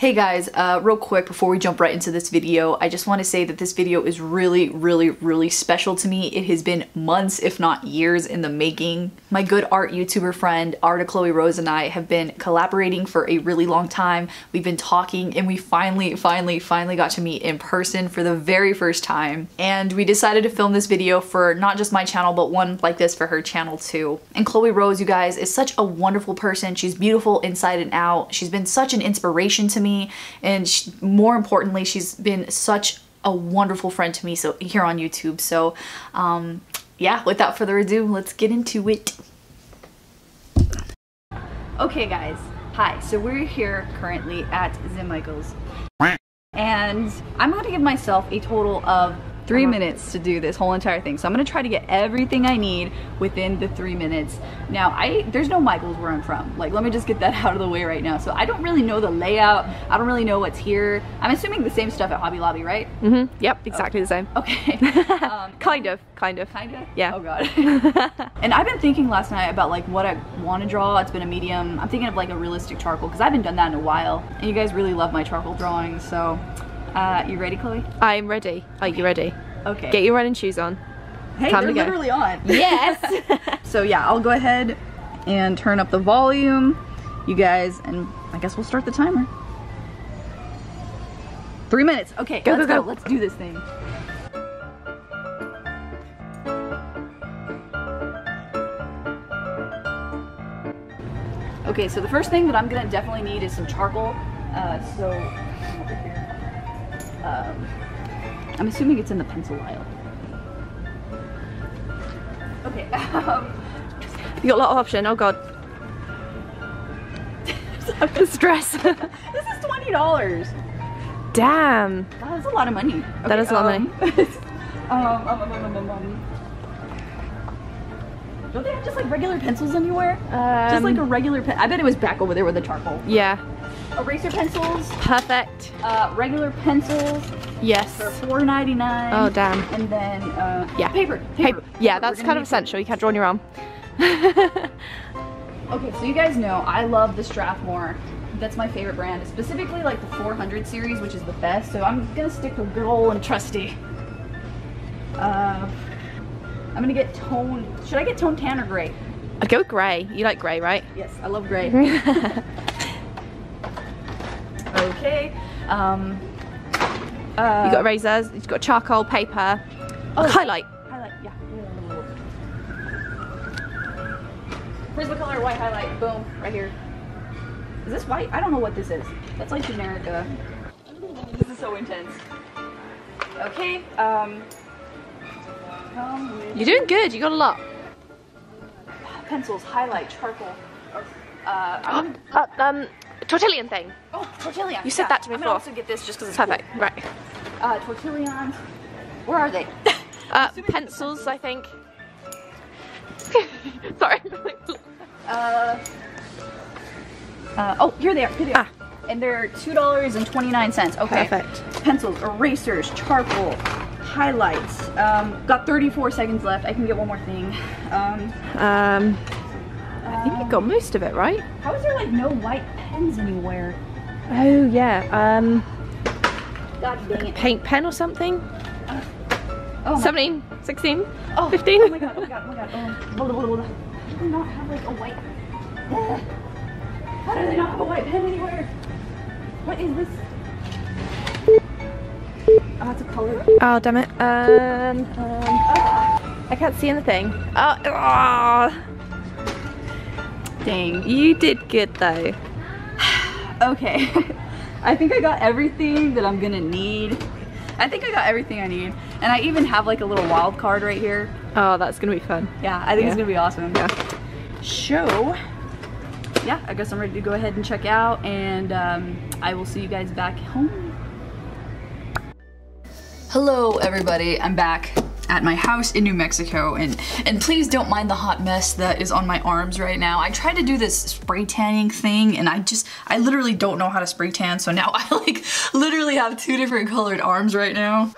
Hey guys, uh, real quick before we jump right into this video, I just want to say that this video is really, really, really special to me. It has been months, if not years in the making. My good art YouTuber friend, Arta Chloe Rose and I have been collaborating for a really long time. We've been talking and we finally, finally, finally got to meet in person for the very first time. And we decided to film this video for not just my channel, but one like this for her channel too. And Chloe Rose, you guys, is such a wonderful person. She's beautiful inside and out. She's been such an inspiration to me me and she, more importantly she's been such a wonderful friend to me so here on YouTube. So um, yeah without further ado let's get into it. Okay guys. Hi. So we're here currently at Zim Michaels. And I'm going to give myself a total of three uh-huh. minutes to do this whole entire thing. So I'm gonna try to get everything I need within the three minutes. Now, I there's no Michaels where I'm from. Like, let me just get that out of the way right now. So I don't really know the layout. I don't really know what's here. I'm assuming the same stuff at Hobby Lobby, right? Mm-hmm. Yep, exactly okay. the same. Okay. Um, kind of, kind of. Kind of? Yeah. Oh god. and I've been thinking last night about like what I want to draw. It's been a medium. I'm thinking of like a realistic charcoal because I haven't done that in a while. And you guys really love my charcoal drawings, so uh, you ready, Chloe? I'm ready. Are you ready? Okay. Get your running shoes on. Hey, Time they're literally on. Yes. so yeah, I'll go ahead and turn up the volume, you guys, and I guess we'll start the timer. Three minutes. Okay, go, let's go, go. Let's do this thing. Okay, so the first thing that I'm gonna definitely need is some charcoal. Uh, so um, I'm assuming it's in the pencil aisle. Okay. Um, you got a lot of option. Oh god. I'm the stress. this is twenty dollars. Damn. That's a lot of money. Okay, that is a lot um, of money. um, um, um, um, Don't they have just like regular pencils anywhere? just like a regular pen. I bet it was back over there with the charcoal. Yeah eraser pencils. Perfect. Uh, regular pencils. Yes. For four ninety nine. Oh damn. And then uh, yeah, paper. Paper. paper. Yeah, that's kind of essential. You can't draw on your arm. okay, so you guys know I love the Strathmore. That's my favorite brand, specifically like the 400 series, which is the best. So I'm gonna stick with good old and trusty. Uh, I'm gonna get tone. Should I get tone tan or gray? I'd go gray. You like gray, right? Yes, I love gray. Okay. Um, uh, you got erasers, you've got charcoal, paper, oh, highlight. Highlight, yeah. Prismacolor white highlight, boom, right here. Is this white? I don't know what this is. That's like generic. Uh, this is so intense. Okay, um. You're doing good, you got a lot. Pencils, highlight, charcoal. Uh, uh, um, tortillon thing. Oh, tortillion. You said yeah. that to me I'm before. I'm also get this just because it's Perfect. Cool. Right. Uh. Where are they? uh, pencils, I think. Sorry. uh, uh, oh, here they are. Here they are. Ah. And they're two dollars and twenty nine cents. Okay. Perfect. Pencils, erasers, charcoal, highlights. Um, got 34 seconds left. I can get one more thing. Um, um I think you got most of it, right? How is there like no white pens anywhere? Oh yeah. Um. God dang it. Paint pen or something? Uh, oh 17, 16, oh, 15. Oh my god, oh my god, oh my god. Blah, blah, blah, blah. do not have like a white How do they not have a white pen anywhere? What is this? Oh, it's a color. Oh, damn it. Um, um, I can't see anything. Oh, oh. Dang. You did good though. okay. I think I got everything that I'm gonna need. I think I got everything I need. And I even have like a little wild card right here. Oh, that's gonna be fun. Yeah, I think yeah. it's gonna be awesome. Yeah. So, yeah, I guess I'm ready to go ahead and check out and um, I will see you guys back home. Hello everybody, I'm back at my house in New Mexico and and please don't mind the hot mess that is on my arms right now. I tried to do this spray tanning thing and I just I literally don't know how to spray tan so now I like literally have two different colored arms right now.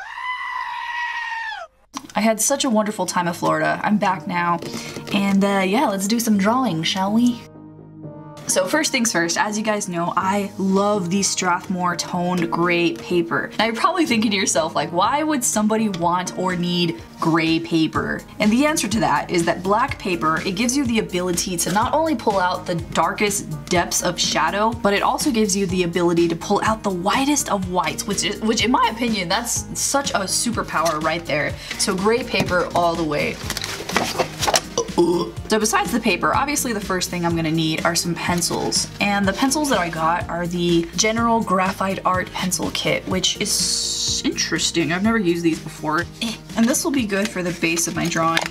I had such a wonderful time in Florida. I'm back now and uh, yeah let's do some drawing shall we? So first things first, as you guys know, I love the Strathmore toned gray paper. Now you're probably thinking to yourself, like, why would somebody want or need gray paper? And the answer to that is that black paper, it gives you the ability to not only pull out the darkest depths of shadow, but it also gives you the ability to pull out the whitest of whites, which is, which in my opinion, that's such a superpower right there. So gray paper all the way. So besides the paper, obviously the first thing I'm gonna need are some pencils. And the pencils that I got are the General Graphite Art Pencil Kit, which is interesting. I've never used these before. Eh. And this will be good for the base of my drawing,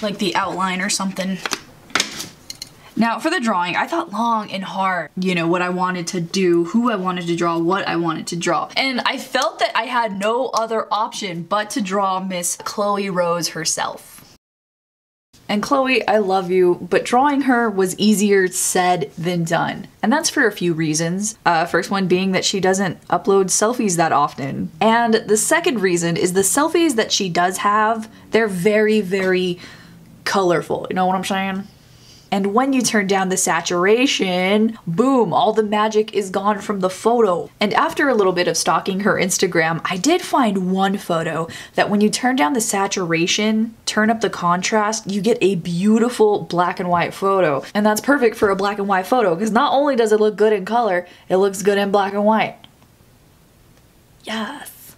like the outline or something. Now for the drawing, I thought long and hard, you know, what I wanted to do, who I wanted to draw, what I wanted to draw. And I felt that I had no other option but to draw Miss Chloe Rose herself. And Chloe, I love you, but drawing her was easier said than done. And that's for a few reasons. Uh, first one being that she doesn't upload selfies that often. And the second reason is the selfies that she does have, they're very, very colorful. You know what I'm saying? And when you turn down the saturation, boom, all the magic is gone from the photo. And after a little bit of stalking her Instagram, I did find one photo that when you turn down the saturation, turn up the contrast, you get a beautiful black and white photo. And that's perfect for a black and white photo because not only does it look good in color, it looks good in black and white. Yes.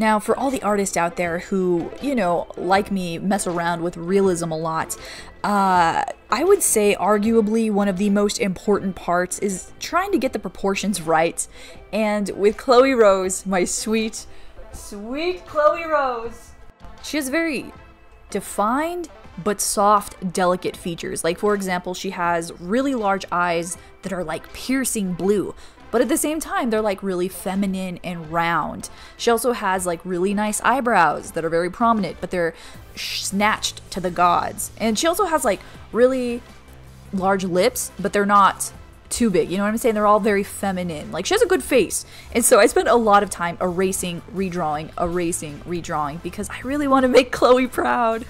Now, for all the artists out there who, you know, like me, mess around with realism a lot, uh, I would say arguably one of the most important parts is trying to get the proportions right. And with Chloe Rose, my sweet, sweet Chloe Rose, she has very defined but soft, delicate features. Like, for example, she has really large eyes that are like piercing blue, but at the same time, they're like really feminine and round. She also has like really nice eyebrows that are very prominent, but they're snatched to the gods. And she also has like really large lips, but they're not too big. You know what I'm saying? They're all very feminine. Like she has a good face. And so I spent a lot of time erasing, redrawing, erasing, redrawing because I really want to make Chloe proud.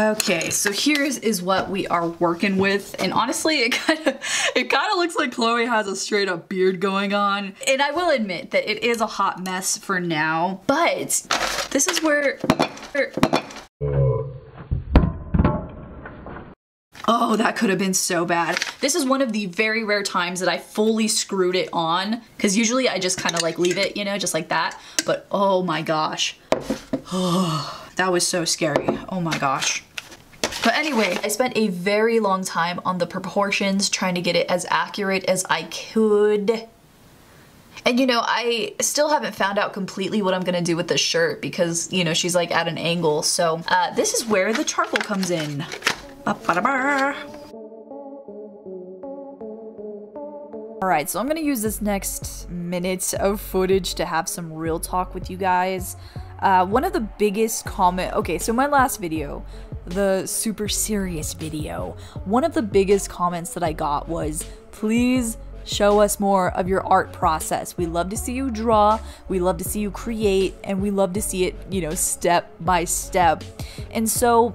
Okay, so here's is what we are working with, and honestly, it kind of it kind of looks like Chloe has a straight up beard going on. And I will admit that it is a hot mess for now, but this is where. Oh, that could have been so bad. This is one of the very rare times that I fully screwed it on, because usually I just kind of like leave it, you know, just like that. But oh my gosh. Oh. That was so scary. Oh my gosh. But anyway, I spent a very long time on the proportions trying to get it as accurate as I could. And you know, I still haven't found out completely what I'm gonna do with this shirt because, you know, she's like at an angle. So uh, this is where the charcoal comes in. Ba -ba -da -ba. Alright, so I'm gonna use this next minute of footage to have some real talk with you guys. Uh, one of the biggest comment, okay, so my last video, the super serious video, one of the biggest comments that I got was, please show us more of your art process. We love to see you draw, we love to see you create, and we love to see it, you know, step by step. And so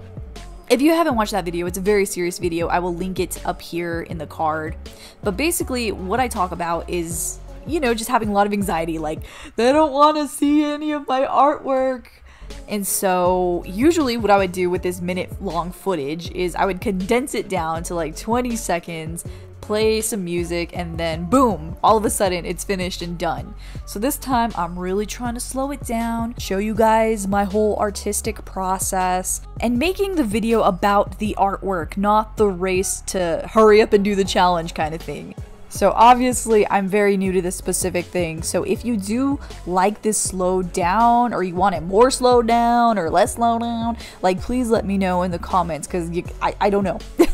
if you haven't watched that video, it's a very serious video. I will link it up here in the card. But basically, what I talk about is you know, just having a lot of anxiety. Like, they don't want to see any of my artwork. And so, usually, what I would do with this minute long footage is I would condense it down to like 20 seconds, play some music, and then boom, all of a sudden it's finished and done. So, this time I'm really trying to slow it down, show you guys my whole artistic process, and making the video about the artwork, not the race to hurry up and do the challenge kind of thing. So obviously I'm very new to this specific thing. So if you do like this slowed down or you want it more slowed down or less slowed down, like please let me know in the comments because I, I don't know.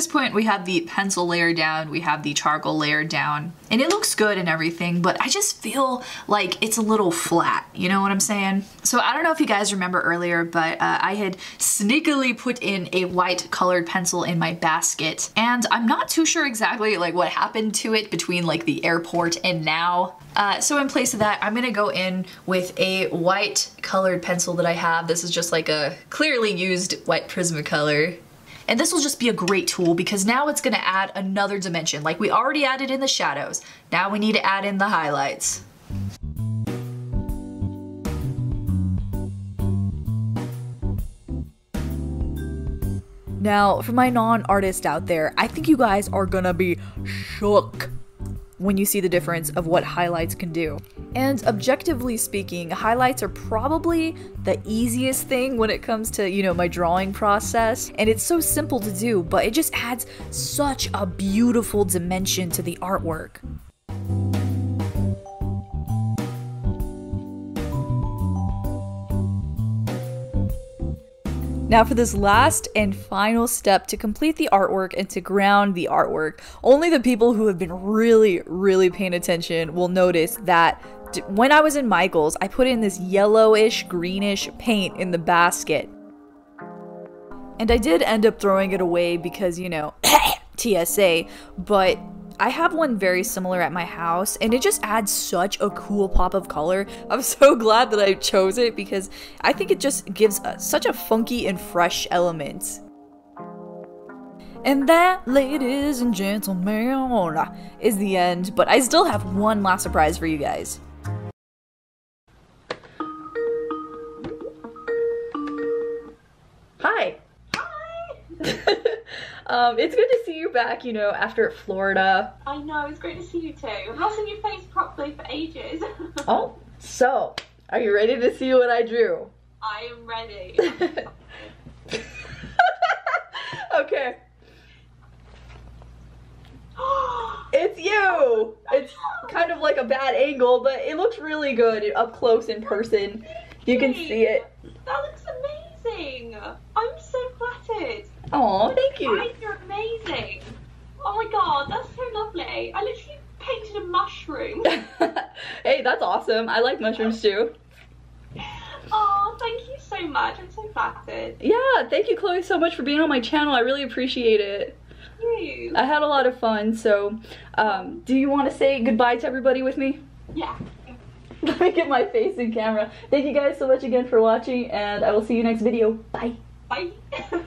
this point we have the pencil layer down, we have the charcoal layer down, and it looks good and everything, but I just feel like it's a little flat, you know what I'm saying? So I don't know if you guys remember earlier, but uh, I had sneakily put in a white colored pencil in my basket, and I'm not too sure exactly like what happened to it between like the airport and now. Uh, so in place of that, I'm gonna go in with a white colored pencil that I have. This is just like a clearly used white Prismacolor. And this will just be a great tool because now it's gonna add another dimension. Like we already added in the shadows. Now we need to add in the highlights. Now, for my non-artists out there, I think you guys are gonna be shook when you see the difference of what highlights can do. And objectively speaking, highlights are probably the easiest thing when it comes to, you know, my drawing process. And it's so simple to do, but it just adds such a beautiful dimension to the artwork. Now for this last and final step to complete the artwork and to ground the artwork, only the people who have been really, really paying attention will notice that when I was in Michael's, I put in this yellowish, greenish paint in the basket. And I did end up throwing it away because, you know, TSA, but I have one very similar at my house and it just adds such a cool pop of color. I'm so glad that I chose it because I think it just gives a, such a funky and fresh element. And that, ladies and gentlemen, is the end, but I still have one last surprise for you guys. Hi! Hi! Um, it's good to see you back, you know, after Florida. I know, it's great to see you too. I've not seen your face properly for ages. oh, so, are you ready to see what I drew? I am ready. okay. it's you! It's kind of like a bad angle, but it looks really good up close in person. You can see it. That looks amazing! Flattered. Oh, thank you. You're amazing. Oh my god, that's so lovely. I literally painted a mushroom. hey, that's awesome. I like mushrooms too. Oh, thank you so much. I'm so flattered. Yeah, thank you, Chloe, so much for being on my channel. I really appreciate it. You. I had a lot of fun, so um, do you want to say goodbye to everybody with me? Yeah. Let me get my face in camera. Thank you guys so much again for watching, and I will see you next video. Bye. Bye.